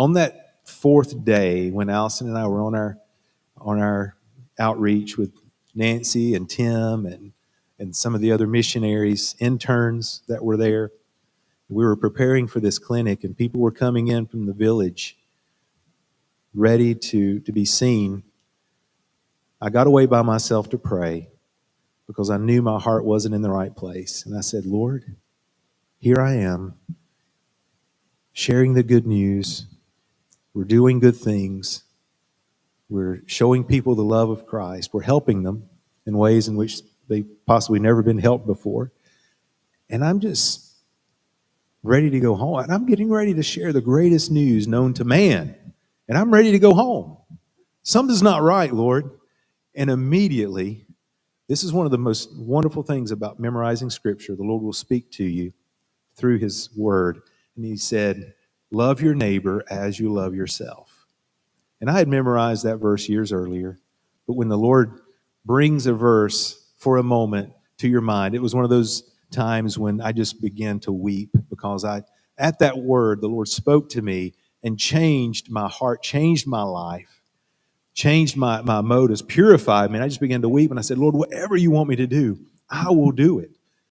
on that fourth day, when Alison and I were on our on our outreach with Nancy and Tim and and some of the other missionaries, interns that were there, we were preparing for this clinic, and people were coming in from the village ready to, to be seen. I got away by myself to pray because I knew my heart wasn't in the right place. And I said, Lord, here I am, sharing the good news. We're doing good things. We're showing people the love of Christ. We're helping them in ways in which they've possibly never been helped before. And I'm just ready to go home. And I'm getting ready to share the greatest news known to man. And I'm ready to go home. Something's not right, Lord. And immediately, this is one of the most wonderful things about memorizing scripture. The Lord will speak to you through his word. And he said, Love your neighbor as you love yourself. And I had memorized that verse years earlier. But when the Lord brings a verse for a moment to your mind, it was one of those times when I just began to weep because I, at that word, the Lord spoke to me and changed my heart, changed my life, changed my, my motives, purified me. And I just began to weep and I said, Lord, whatever you want me to do, I will do it.